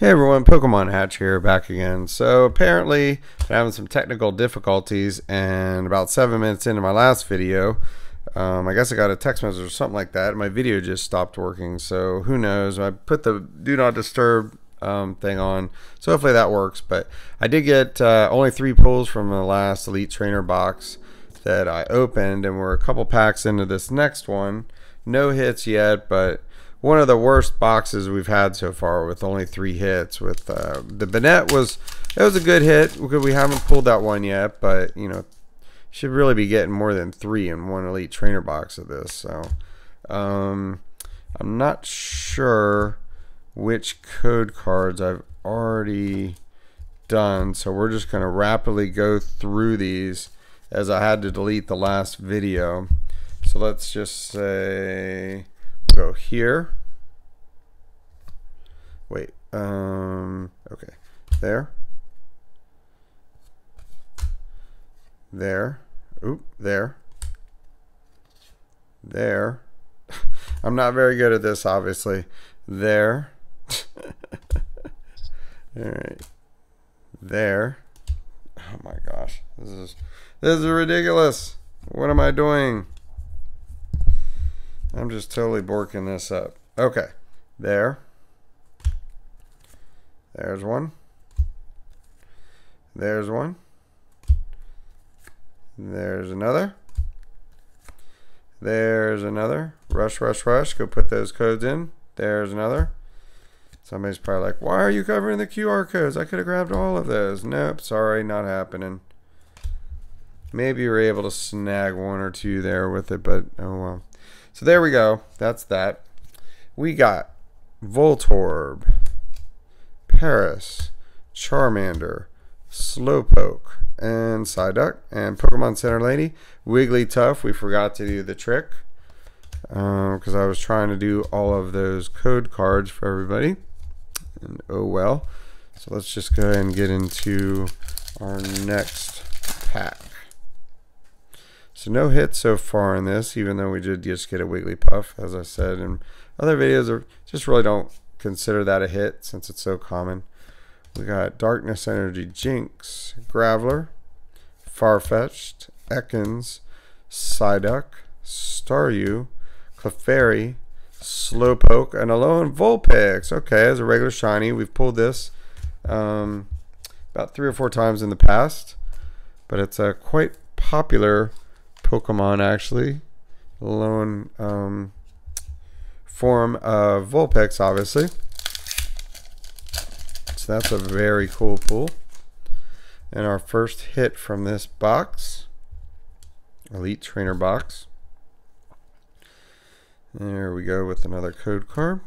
Hey everyone, Pokemon Hatch here, back again. So apparently, I'm having some technical difficulties, and about seven minutes into my last video, um, I guess I got a text message or something like that. My video just stopped working, so who knows? I put the Do Not Disturb um, thing on, so hopefully that works. But I did get uh, only three pulls from the last Elite Trainer box that I opened, and we're a couple packs into this next one. No hits yet, but one of the worst boxes we've had so far with only three hits. With uh, the Banette was it was a good hit because we haven't pulled that one yet, but you know should really be getting more than three in one elite trainer box of this. So um, I'm not sure which code cards I've already done, so we're just going to rapidly go through these as I had to delete the last video. So let's just say go here. Wait, um, okay, there, there, oop, there, there. I'm not very good at this, obviously. There. All right. There. Oh my gosh. This is this is ridiculous. What am I doing? I'm just totally borking this up. Okay. There. There's one. There's one. There's another. There's another. Rush, rush, rush. Go put those codes in. There's another. Somebody's probably like, why are you covering the QR codes? I could have grabbed all of those. Nope, sorry, not happening. Maybe you're able to snag one or two there with it, but oh well. So there we go. That's that. We got Voltorb, Paras, Charmander, Slowpoke, and Psyduck, and Pokemon Center Lady. Wigglytuff, we forgot to do the trick because uh, I was trying to do all of those code cards for everybody. And oh well. So let's just go ahead and get into our next pack. So no hits so far in this, even though we did just get a Wigglypuff, as I said in other videos. Are just really don't consider that a hit since it's so common. We got Darkness Energy Jynx, Graveler, Farfetch'd, Ekans, Psyduck, Staryu, Clefairy, Slowpoke, and Alolan Vulpix. Okay, as a regular shiny, we've pulled this um, about three or four times in the past, but it's a quite popular Pokemon actually. Lone um, form of Vulpix, obviously. So that's a very cool pool. And our first hit from this box, Elite Trainer box. There we go with another code card.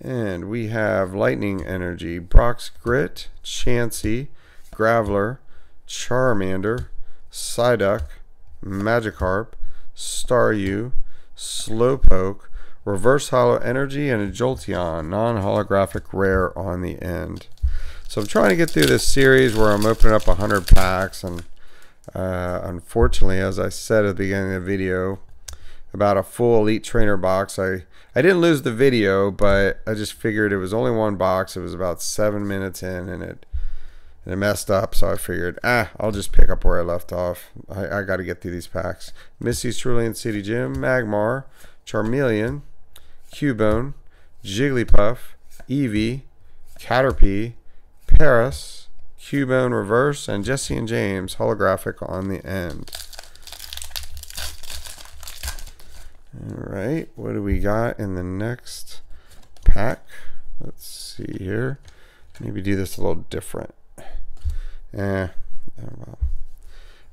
And we have Lightning Energy, Brock's Grit, Chansey, Graveler, Charmander, Psyduck, Magikarp, Staryu, Slowpoke, Reverse Holo Energy, and a Jolteon, non-holographic rare on the end. So I'm trying to get through this series where I'm opening up 100 packs, and uh, unfortunately, as I said at the beginning of the video, about a full Elite Trainer box. I, I didn't lose the video, but I just figured it was only one box. It was about seven minutes in, and it and it messed up. So I figured, ah, I'll just pick up where I left off. I, I got to get through these packs. Misty's Cerulean City Gym, Magmar, Charmeleon, Cubone, Jigglypuff, Eevee, Caterpie, Paras, Cubone Reverse, and Jesse and James holographic on the end. Alright, what do we got in the next pack? Let's see here. Maybe do this a little different. Eh, oh well.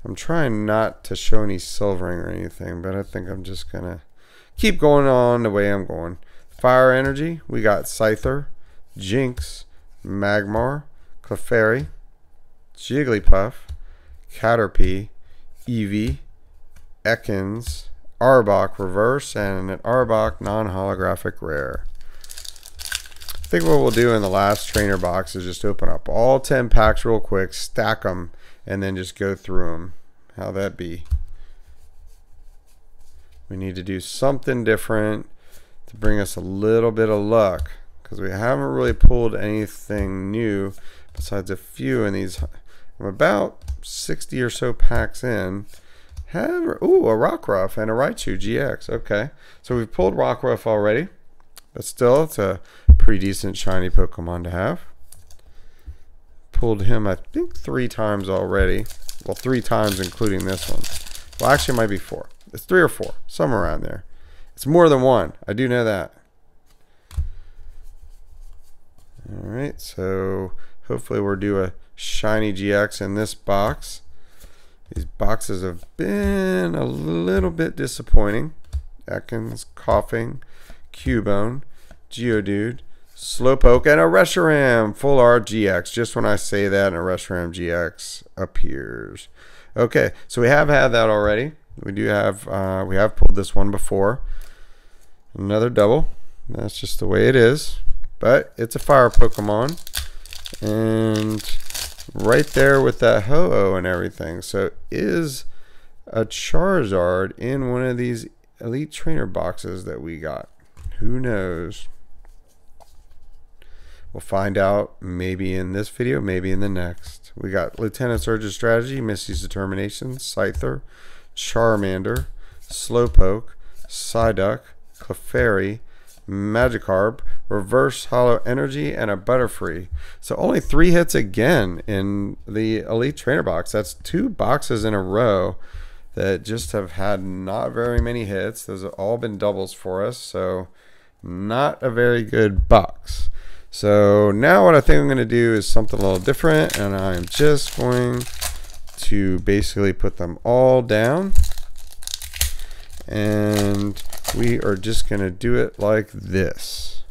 I'm trying not to show any silvering or anything, but I think I'm just going to keep going on the way I'm going. Fire Energy, we got Scyther, Jynx, Magmar, Clefairy, Jigglypuff, Caterpie, Eevee, Ekans, Arbok Reverse, and an Arbok non-holographic rare. I think what we'll do in the last trainer box is just open up all 10 packs real quick, stack them, and then just go through them. How that be? We need to do something different to bring us a little bit of luck because we haven't really pulled anything new besides a few in these. I'm about 60 or so packs in. Have ooh a Rockruff and a Raichu GX. Okay, so we've pulled Rockruff already, but still it's a pretty decent shiny Pokemon to have. Pulled him I think three times already. Well, three times including this one. Well, actually, it might be four. It's three or four, somewhere around there. It's more than one. I do know that. All right, so hopefully we'll do a shiny GX in this box. These boxes have been a little bit disappointing. Ekans, Koffing, Cubone, Geodude, Slowpoke, and a Reshiram Full Art GX. Just when I say that, a Reshiram GX appears. Okay, so we have had that already. We do have, uh, we have pulled this one before. Another double. That's just the way it is. But it's a fire Pokemon. And right there with that Ho-Oh and everything. So is a Charizard in one of these Elite Trainer boxes that we got. Who knows? We'll find out maybe in this video, maybe in the next. We got Lieutenant Surge's Strategy, Misty's Determination, Scyther, Charmander, Slowpoke, Psyduck, Clefairy, Magikarp, Reverse Holo Energy, and a Butterfree. So only three hits again in the Elite Trainer box. That's two boxes in a row that just have had not very many hits. Those have all been doubles for us, so not a very good box. So now what I think I'm going to do is something a little different, and I'm just going to basically put them all down. And we are just going to do it like this.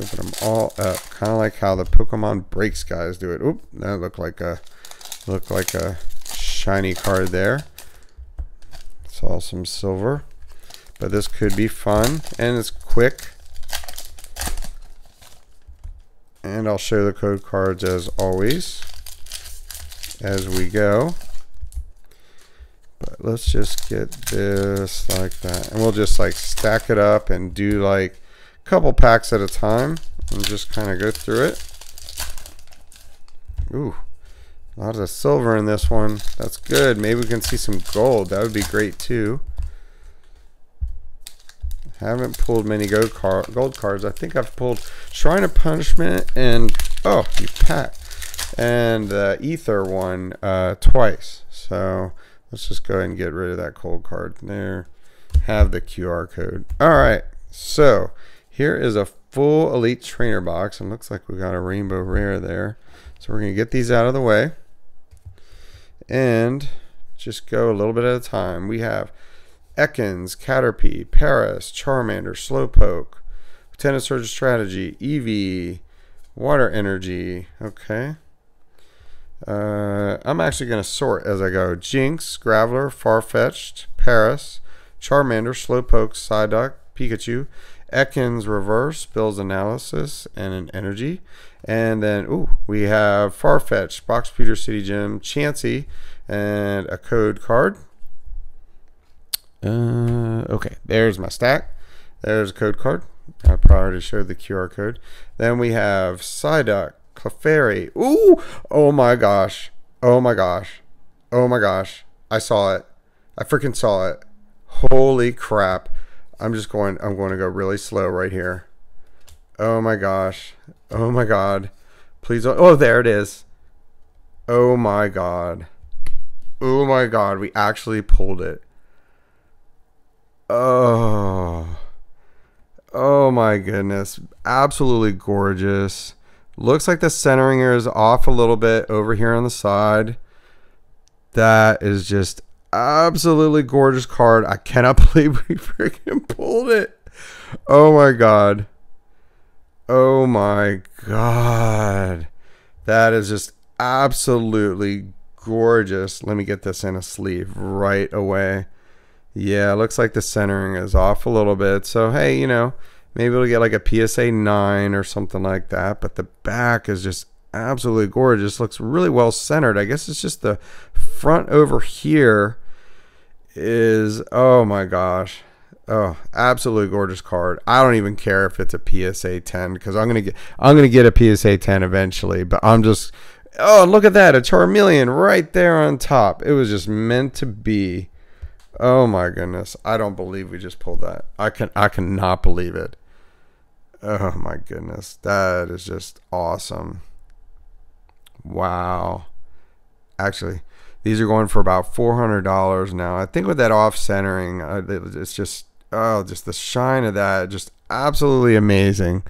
Open them all up, kind of like how the Pokemon Breaks guys do it. Oop, that looked like a looked like a shiny card there. Saw some silver, but this could be fun and it's quick. And I'll show the code cards as always as we go. But let's just get this like that. And we'll just like stack it up and do like a couple packs at a time and just kind of go through it. Ooh, a lot of silver in this one. That's good. Maybe we can see some gold. That would be great too. Haven't pulled many gold, car gold cards. I think I've pulled Shrine of Punishment and, oh, you pack. And the uh, Ether one uh, twice. So Let's just go ahead and get rid of that code card there. Have the QR code. All right. So here is a full Elite Trainer box. And looks like we got a Rainbow Rare there. So we're going to get these out of the way. And just go a little bit at a time. We have Ekans, Caterpie, Paras, Charmander, Slowpoke, Lieutenant Surge Strategy, Eevee, Water Energy. Okay. Uh, I'm actually going to sort as I go. Jynx, Graveler, Farfetch'd, Paras, Charmander, Slowpoke, Psyduck, Pikachu, Ekans Reverse, Bill's Analysis, and an Energy. And then, ooh, we have Farfetch'd, Brock's Pewter City Gym, Chansey, and a code card. Uh, okay, there's my stack. There's a code card. I probably showed the QR code. Then we have Psyduck, Clefairy. Ooh! Oh my gosh. Oh my gosh. Oh my gosh. I saw it. I freaking saw it. Holy crap. I'm just going, I'm going to go really slow right here. Oh my gosh. Oh my god. Please don't. Oh, there it is. Oh my god. Oh my god. We actually pulled it. Oh. Oh my goodness. Absolutely gorgeous. Looks like the centering is off a little bit over here on the side. That is just absolutely gorgeous card. I cannot believe we freaking pulled it. Oh my god. Oh my god. That is just absolutely gorgeous. Let me get this in a sleeve right away. Yeah, looks like the centering is off a little bit. So, hey, you know, Maybe it'll get like a PSA 9 or something like that. But the back is just absolutely gorgeous. Looks really well centered. I guess it's just the front over here is, oh my gosh. Oh, absolutely gorgeous card. I don't even care if it's a PSA 10 because I'm gonna get I'm gonna get a PSA 10 eventually. But I'm just oh look at that a Charmeleon right there on top. It was just meant to be. Oh my goodness, I don't believe we just pulled that. I can I cannot believe it. Oh my goodness, that is just awesome. Wow. Actually, these are going for about four hundred dollars now. I think with that off centering, uh, it's just oh, just the shine of that, just absolutely amazing.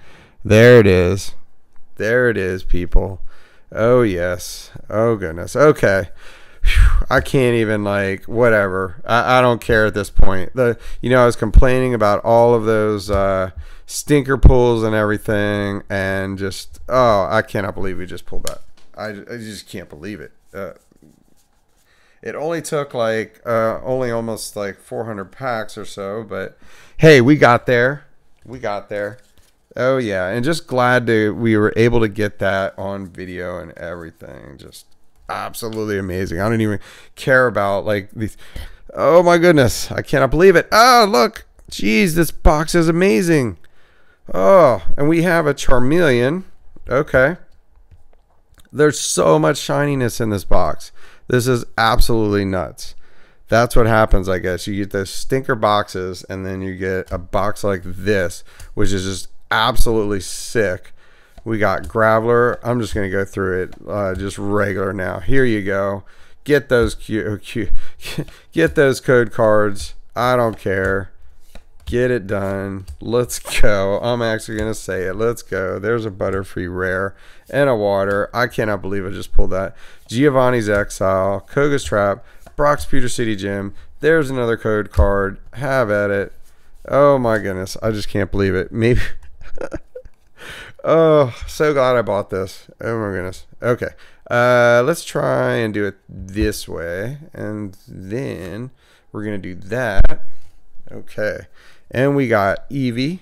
There it is. There it is, people. Oh, yes. Oh, goodness. Okay. I can't even like whatever. I, I don't care at this point. The you know I was complaining about all of those uh, stinker pulls and everything, and just oh I cannot believe we just pulled that. I, I just can't believe it. Uh, it only took like uh, only almost like 400 packs or so, but hey, we got there. We got there. Oh yeah, and just glad to we were able to get that on video and everything. Just absolutely amazing. I don't even care about like these. Oh my goodness, I cannot believe it. Oh look, jeez, this box is amazing. Oh, and we have a Charmeleon. Okay. There's so much shininess in this box. This is absolutely nuts. That's what happens, I guess. You get those stinker boxes, and then you get a box like this, which is just absolutely sick. We got Graveler. I'm just going to go through it uh, just regular now. Here you go. Get those Q, Q, get those code cards. I don't care. Get it done. Let's go. I'm actually going to say it. Let's go. There's a Butterfree rare and a water. I cannot believe I just pulled that. Giovanni's Exile, Koga's Trap, Brock's Pewter City Gym. There's another code card. Have at it. Oh my goodness. I just can't believe it. Maybe. oh, so glad I bought this. Oh my goodness. Okay. Uh, let's try and do it this way. And then we're going to do that. Okay. And we got Eevee,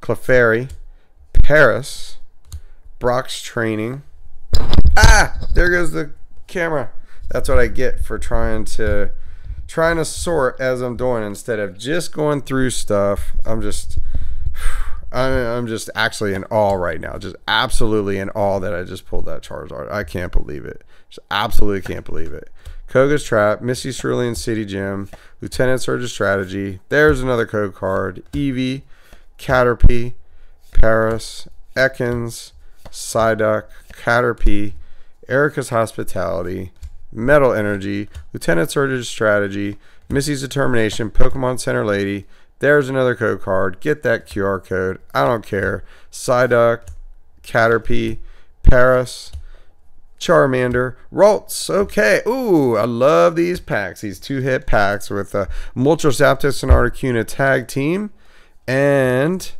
Clefairy, Paras, Brock's Training. Ah, there goes the camera. That's what I get for trying to trying to sort as I'm doing instead of just going through stuff. I'm just I'm just actually in awe right now. Just absolutely in awe that I just pulled that Charizard. I can't believe it. Just absolutely can't believe it. Koga's Trap, Misty Cerulean City Gym, Lieutenant Surge's Strategy. There's another code card. Eevee, Caterpie, Paras, Ekans, Psyduck, Caterpie, Erica's Hospitality, Metal Energy, Lieutenant Surge's Strategy, Misty's Determination, Pokemon Center Lady. There's another code card. Get that QR code. I don't care. Psyduck, Caterpie, Paras, Charmander, Ralts. Okay. Ooh, I love these packs. These two hit packs with a Moltres, and Articuno tag team and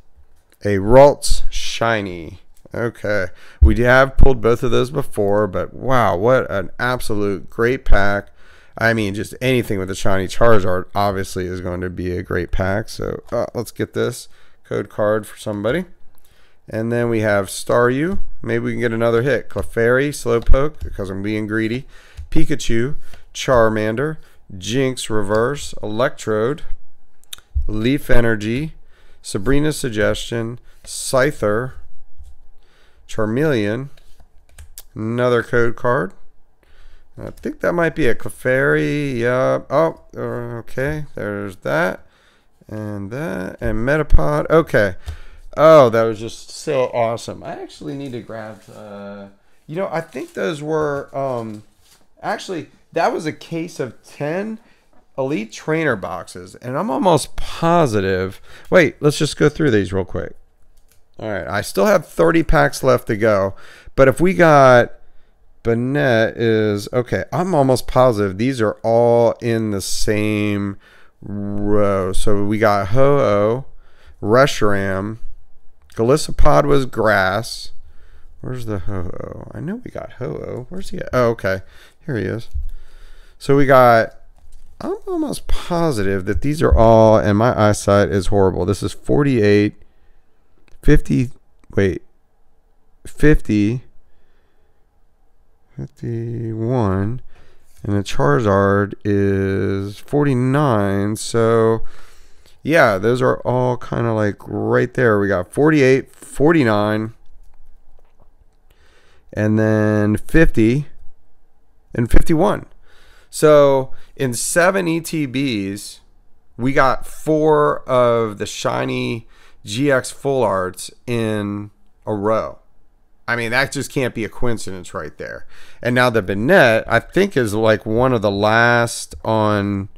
a Ralts Shiny. Okay. We have pulled both of those before, but wow, what an absolute great pack. I mean, just anything with a shiny Charizard obviously is going to be a great pack. So uh, let's get this code card for somebody. And then we have Staryu. Maybe we can get another hit. Clefairy, Slowpoke, because I'm being greedy. Pikachu, Charmander, Jynx Reverse, Electrode, Leaf Energy, Sabrina's Suggestion, Scyther, Charmeleon, another code card. I think that might be a Clefairy. Yeah. Oh, okay. There's that. And that. And Metapod. Okay. Oh, that was just so awesome. I actually need to grab. Uh, you know, I think those were. Um, actually, that was a case of 10 Elite Trainer boxes. And I'm almost positive. Wait, let's just go through these real quick. All right. I still have 30 packs left to go. But if we got. Banette is. Okay. I'm almost positive these are all in the same row. So we got Ho-Oh, Reshiram. Golisopod was grass. Where's the Ho-Oh? I know we got Ho-Oh. Where's he at? Oh, okay. Here he is. So we got, I'm almost positive that these are all, and my eyesight is horrible. This is 48, 50, wait, 50, 51, and the Charizard is 49. So yeah, those are all kind of like right there. We got 48, 49, and then 50 and 51. So in seven ETBs, we got four of the shiny GX full arts in a row. I mean, that just can't be a coincidence right there. And now the Banette, I think, is like one of the last on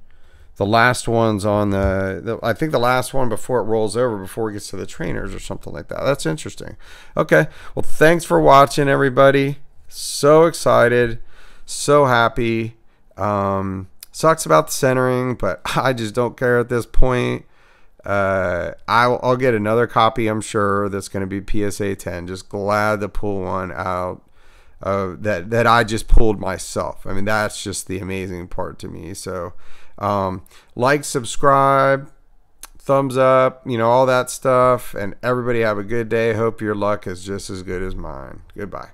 the last ones on the, the, I think the last one before it rolls over before it gets to the trainers or something like that. That's interesting. Okay. Well, thanks for watching, everybody. So excited. So happy. Um, sucks about the centering, but I just don't care at this point. Uh, I'll, I'll get another copy, I'm sure, that's going to be PSA 10. Just glad to pull one out uh, that, that I just pulled myself. I mean, that's just the amazing part to me. So, um, like, subscribe, thumbs up, you know, all that stuff. And everybody have a good day. Hope your luck is just as good as mine. Goodbye.